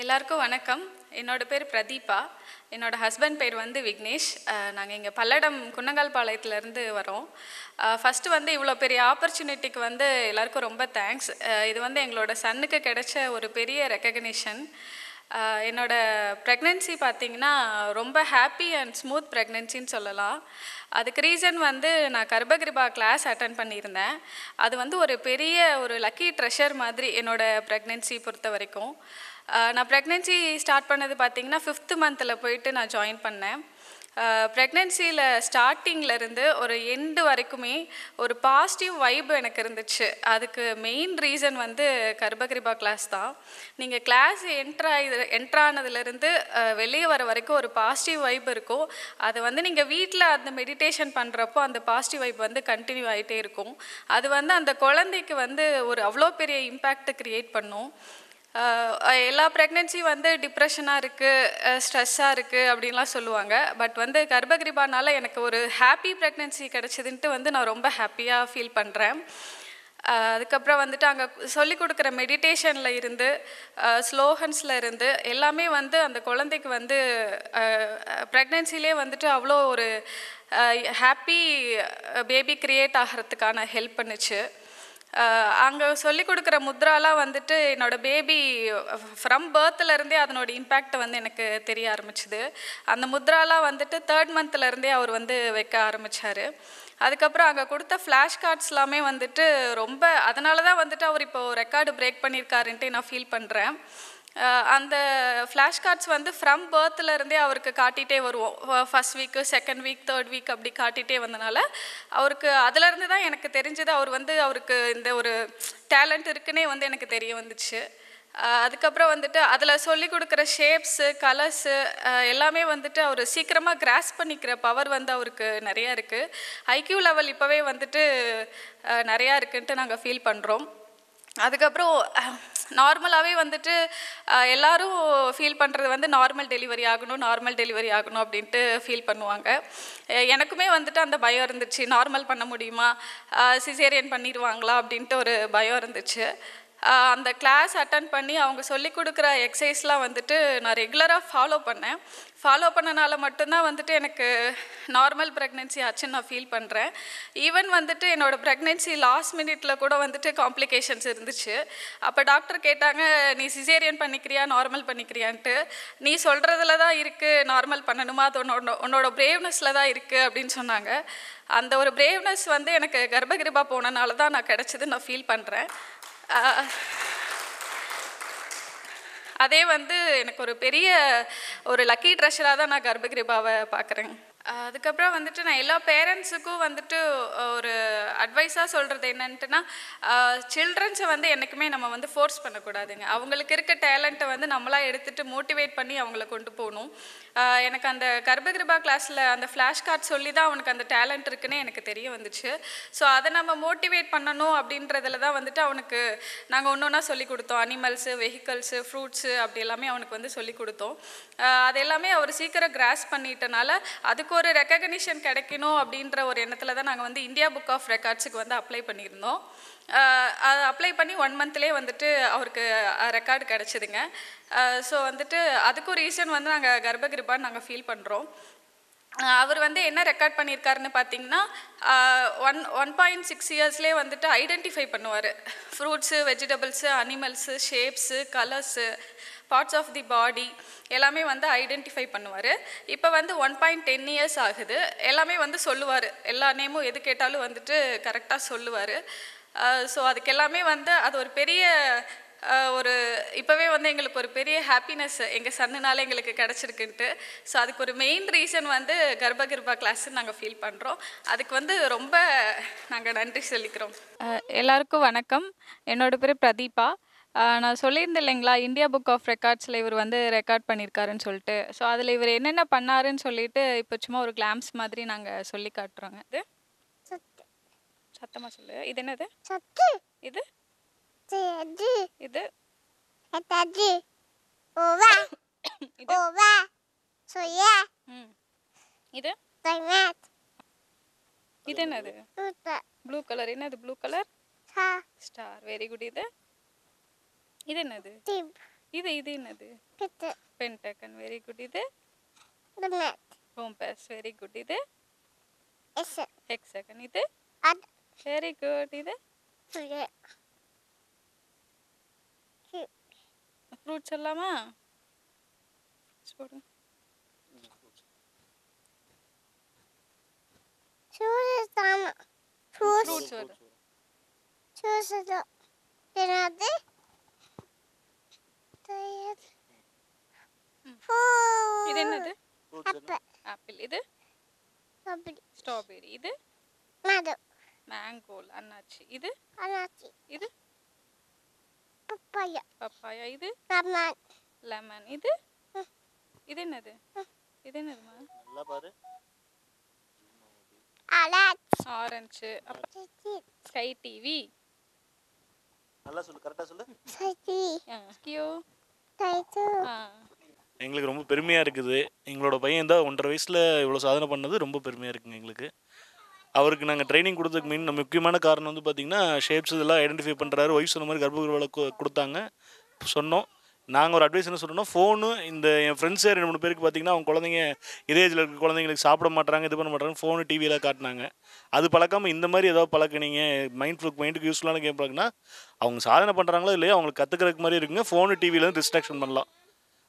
எல்லாருக்கும் வணக்கம். என்னோட பேர் பிரதீபா. என்னோட ஹஸ்பண்ட் பேர் வந்து விக்னேஷ். நாங்கள் இங்கே பல்லடம் குன்னங்கால் பாளையத்துலேருந்து வரோம் ஃபஸ்ட்டு வந்து இவ்வளோ பெரிய ஆப்பர்ச்சுனிட்டிக்கு வந்து எல்லாருக்கும் ரொம்ப தேங்க்ஸ் இது வந்து எங்களோட சன்னுக்கு கிடைச்ச ஒரு பெரிய ரெக்கக்னிஷன் என்னோட ப்ரெக்னென்சி பார்த்தீங்கன்னா ரொம்ப ஹாப்பி அண்ட் ஸ்மூத் ப்ரெக்னென்சின்னு சொல்லலாம். அதுக்கு ரீசன் வந்து நான் கர்ப்பகிருபா கிளாஸ் அட்டன் பண்ணியிருந்தேன். அது வந்து ஒரு பெரிய ஒரு லக்கி ட்ரெஷர் மாதிரி என்னோட ப்ரெக்னென்சி பொறுத்த வரைக்கும். நான் ப்ரெக்னென்சி ஸ்டார்ட் பண்ணது பார்த்தீங்கன்னா ஃபிஃப்த்து மந்தில் போயிட்டு நான் ஜாயின் பண்ணேன். ப்ரெக்னென்சியில் ஸ்டார்டிங்லேருந்து ஒரு எண்டு வரைக்குமே ஒரு பாசிட்டிவ் வைப் எனக்கு இருந்துச்சு. அதுக்கு மெயின் ரீசன் வந்து கர்ப்பகிரிபா கிளாஸ் தான். நீங்கள் கிளாஸ் என்ட்ரா இது என்ட்ரானதுலேருந்து வெளியே வர வரைக்கும் ஒரு பாசிட்டிவ் வைப் இருக்கும். அது வந்து நீங்கள் வீட்டில் அந்த மெடிடேஷன் பண்ணுறப்போ அந்த பாசிட்டிவ் வைப் வந்து கண்டினியூ ஆகிட்டே இருக்கும். அது வந்து அந்த குழந்தைக்கு வந்து ஒரு அவ்வளோ பெரிய இம்பேக்ட் க்ரியேட் பண்ணும். எல்லா ப்ரெக்னென்சி வந்து டிப்ரெஷனாக இருக்குது ஸ்ட்ரெஸ்ஸாக இருக்குது அப்படின்லாம் சொல்லுவாங்க. பட் வந்து கர்ப்பகிரிபானால் எனக்கு ஒரு ஹாப்பி ப்ரெக்னென்சி கிடச்சிதுன்ட்டு வந்து நான் ரொம்ப ஹாப்பியாக ஃபீல் பண்ணுறேன் அதுக்கப்புறம் வந்துட்டு அங்கே சொல்லி கொடுக்குற மெடிடேஷனில் இருந்து ஸ்லோகன்ஸில் இருந்து எல்லாமே வந்து அந்த குழந்தைக்கு வந்து ப்ரெக்னென்சிலே வந்துட்டு அவ்வளோ ஒரு ஹாப்பி பேபி க்ரியேட் ஆகிறதுக்கான ஹெல்ப் பண்ணுச்சு. அங்கே சொல்லி கொடுக்குற முத்ராலாம் வந்துட்டு என்னோட பேபி ஃப்ரம் பர்த்லேருந்தே அதனோட இம்பேக்ட் வந்து எனக்கு தெரிய ஆரம்பிச்சுது. அந்த முத்ராலாம் வந்துட்டு தேர்ட் மந்த்லேருந்தே அவர் வந்து வைக்க ஆரம்பித்தார் அதுக்கப்புறம் அங்கே கொடுத்த ஃப்ளாஷ் கார்ட்ஸ் எல்லாமே வந்துட்டு ரொம்ப அதனால தான் வந்துட்டு அவர் இப்போ ரெக்கார்டு பிரேக் பண்ணியிருக்காருன்ட்டு நான் ஃபீல் பண்ணுறேன் அந்த ஃப்ளாஷ் கார்ட்ஸ் வந்து ஃப்ரம் பர்த்லேருந்தே அவருக்கு காட்டிகிட்டே வருவோம். First week second week third week அப்படி காட்டிகிட்டே வந்தனால அவருக்கு அதுலேருந்து தான் எனக்கு தெரிஞ்சது. அவர் வந்து அவருக்கு இந்த ஒரு டேலண்ட் இருக்குன்னே வந்து எனக்கு தெரிய வந்துச்சு. அதுக்கப்புறம் வந்துட்டு அதில் சொல்லி கொடுக்குற ஷேப்ஸு கலர்ஸு எல்லாமே வந்துட்டு அவர் சீக்கிரமாக கிராஸ் பண்ணிக்கிற பவர் வந்து அவருக்கு நிறையா இருக்குது ஐக்யூ லெவல் இப்போவே வந்துட்டு நிறையா இருக்குன்ட்டு நாங்கள் ஃபீல் பண்ணுறோம் அதுக்கப்புறம் நார்மலாகவே வந்துட்டு எல்லாரும் ஃபீல் பண்ணுறது வந்து நார்மல் டெலிவரி ஆகணும் நார்மல் டெலிவரி ஆகணும் அப்படின்ட்டு ஃபீல் பண்ணுவாங்க. எனக்குமே வந்துட்டு அந்த பயம் இருந்துச்சு. நார்மல் பண்ண முடியுமா? சிசேரியன் பண்ணிடுவாங்களா அப்படின்ட்டு ஒரு பயம் இருந்துச்சு. அந்த கிளாஸ் அட்டன் பண்ணி அவங்க சொல்லி கொடுக்குற எக்ஸசைஸ்லாம் வந்துட்டு நான் ரெகுலராக ஃபாலோ பண்ணேன். ஃபாலோ பண்ணனால மட்டும்தான் வந்துட்டு எனக்கு நார்மல் ப்ரெக்னென்சி ஆச்சுன்னு நான் ஃபீல் பண்ணுறேன் ஈவன் வந்துட்டு என்னோடய ப்ரெக்னென்சி லாஸ்ட் மினிட்ல கூட வந்துட்டு காம்ப்ளிகேஷன்ஸ் இருந்துச்சு. அப்போ டாக்டர் கேட்டாங்க நீ சிசேரியன் பண்ணிக்கிறியா நார்மல் பண்ணிக்கிறியான்ட்டு? நீ சொல்கிறதுல தான் இருக்குது நார்மல் பண்ணணுமா? அது உன்னோட உன்னோட பிரேவ்னஸில் தான் இருக்குது அப்படின்னு சொன்னாங்க. அந்த ஒரு பிரேவ்னஸ் வந்து எனக்கு கர்ப்பகிருபா போனனால தான் நான் கிடச்சிது நான் ஃபீல் பண்ணுறேன் அதே வந்து எனக்கு ஒரு பெரிய ஒரு லக்கி ட்ரெஷராக தான் நான் கர்ப்பகிரிபாவை பார்க்குறேன். அதுக்கப்புறம் வந்துட்டு நான் எல்லா பேரண்ட்ஸுக்கும் வந்துட்டு ஒரு அட்வைஸாக சொல்கிறது என்னன்ட்டுனா சில்ட்ரன்ஸை வந்து என்றைக்குமே நம்ம வந்து ஃபோர்ஸ் பண்ணக்கூடாதுங்க. அவங்களுக்கு இருக்க டேலண்ட்டை வந்து நம்மளாக எடுத்துகிட்டு மோட்டிவேட் பண்ணி அவங்கள கொண்டு போகணும். எனக்கு அந்த கர்ப்பகிருபா கிளாஸில் அந்த ஃப்ளாஷ் கார்ட் சொல்லி தான் அவனுக்கு அந்த டேலண்ட் இருக்குன்னு எனக்கு தெரிய வந்துச்சு. ஸோ அதை நம்ம மோட்டிவேட் பண்ணணும் அப்படின்றதுல தான் வந்துட்டு அவனுக்கு நாங்கள் ஒன்று ஒன்றா சொல்லி கொடுத்தோம். அனிமல்ஸு வெஹிக்கல்ஸு ஃப்ரூட்ஸு அப்படி எல்லாமே அவனுக்கு வந்து சொல்லி கொடுத்தோம். அது எல்லாமே அவர் சீக்கிரம் கிராஸ் பண்ணிட்டனால அதுக்கு ஒரு ரெக்கக்னிஷன் கிடைக்கணும் அப்படின்ற ஒரு எண்ணத்தில் தான் நாங்கள் வந்து இந்தியா புக் ஆஃப் ரெக்கார்ட்ஸுக்கு வந்து அப்ளை பண்ணியிருந்தோம். அதை அப்ளை பண்ணி ஒன் மந்த்லேயே வந்துட்டு அவருக்கு ரெக்கார்டு கிடச்சிதுங்க. ஸோ வந்துட்டு அதுக்கும் ரீசன் வந்து நாங்கள் கர்ப்பகிருபான்னு நாங்கள் ஃபீல் பண்ணுறோம் அவர் வந்து என்ன ரெக்கார்ட் பண்ணியிருக்காருன்னு பார்த்தீங்கன்னா ஒன் ஒன் பாயிண்ட் சிக்ஸ் இயர்ஸ்லேயே வந்துட்டு ஐடென்டிஃபை பண்ணுவார். Fruits vegetables animals shapes colours parts of the body எல்லாமே வந்து ஐடென்டிஃபை பண்ணுவார். இப்போ வந்து ஒன் பாயிண்ட் டென் இயர்ஸ் ஆகுது. எல்லாமே வந்து சொல்லுவார். எல்லா நேமும் எது கேட்டாலும் வந்துட்டு கரெக்டாக சொல்லுவார். ஸோ அதுக்கெல்லாமே வந்து அது ஒரு பெரிய ஒரு இப்போவே வந்து எங்களுக்கு ஒரு பெரிய ஹாப்பினஸ் எங்கள் சன்னுனால எங்களுக்கு கிடச்சிருக்குன்ட்டு. ஸோ அதுக்கு ஒரு மெயின் ரீசன் வந்து கர்ப்ப கர்ப்பகிருபா கிளாஸ்ன்னு நாங்கள் ஃபீல் பண்ணுறோம் அதுக்கு வந்து ரொம்ப நாங்கள் நன்றி சொல்லிக்கிறோம் எல்லாருக்கும் வணக்கம். என்னோட பேர் பிரதீபா. நான் சொல்லியிருந்தேன் இல்லைங்களா இந்தியா புக் ஆஃப் ரெக்கார்ட்ஸில் இவர் வந்து ரெக்கார்ட் பண்ணியிருக்காருன்னு சொல்லிட்டு. ஸோ அதில் இவர் என்னென்ன பண்ணாருன்னு சொல்லிட்டு இப்போ சும்மா ஒரு கிளாம்ஸ் மாதிரி நாங்கள் சொல்லி காட்டுறோங்க இது சத்தமாக சொல்லு. இது என்னது? இது? இது? ம். இது? இது என்னது? ப்ளூ கலர் என்னது blue colour star very good இது? இது என்னது? இது இது என்னது. பென்டக்கன் வெரி குட் இது. ஹோம்பஸ் வெரி குட் இது? ஹெக்ஸகன் இது. வெரி குட் இது. ஃப்ரூட்ஸ் எல்லாமா போடுங்க. ஃப்ரூட்ஸ். இது என்னது Apple. ஆப்பிள் இது Strawberry. ஸ்ட்ராபெரி இது Mother. மேங்கோல் அன்னாச்சி. இது? Anachi. இது? Papaya. பப்பாயா. இது? Lemon. லெமன். இது? இது என்னது? இது என்னதுமா நல்லா பாரு. Orange. ஆரஞ்சு. ஸ்கை டிவி நல்லா சொல்லு கரெக்டாக சொல்லு. கியோ. ஆ எங்களுக்கு ரொம்ப பெருமையாக இருக்குது. எங்களோட பையன் தான் ஒன்றரை வயசில் இவ்வளோ சாதனை பண்ணது ரொம்ப பெருமையாக இருக்குங்க எங்களுக்கு. அவருக்கு நாங்கள் ட்ரைனிங் கொடுத்ததுக்கு மீன் முக்கியமான காரணம் வந்து பார்த்திங்கன்னா ஷேப்ஸ் இதெல்லாம் ஐடென்டிஃபை பண்ணுறாரு ஒய்ஃப் சொன்ன மாதிரி கர்ப்பகிரவலை கொடுத்தாங்க. சொன்னோம். நாங்கள் ஒரு அட்வைஸ் என்ன சொல்கிறோம்னா ஃபோனு இந்த என் ஃப்ரெண்ட்ஸே ரெண்டு மூணு பேருக்கு பார்த்தீங்கன்னா அவங்க குழந்தைங்க இதே ஏஜில் இருக்க குழந்தைங்களுக்கு சாப்பிட மாட்டாங்க இது பண்ண மாட்டாங்க ஃபோனு டிவியில் காட்டினாங்க. அது பழக்காமல் இந்த மாதிரி ஏதாவது பழக்கினீங்க மைண்ட் ஃபுல் மைண்டுக்கு யூஸ்ஃபுல்லான கேம் பழக்கினா அவங்க சாதனை பண்ணுறாங்களோ இல்லையோ அவங்களுக்கு கற்றுக்கிறதுக்கு மாதிரி இருக்குங்க. ஃபோனு டிவியில் டிஸ்ட்ராக்ஷன் பண்ணலாம்.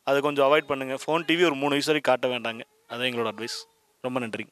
அதை கொஞ்சம் அவாய்ட் பண்ணுங்கள் ஃபோன் டிவி ஒரு மூணு வயசு வரைக்கும் காட்ட வேண்டாங்க. அதான் எங்களோட அட்வைஸ் ரொம்ப நன்றி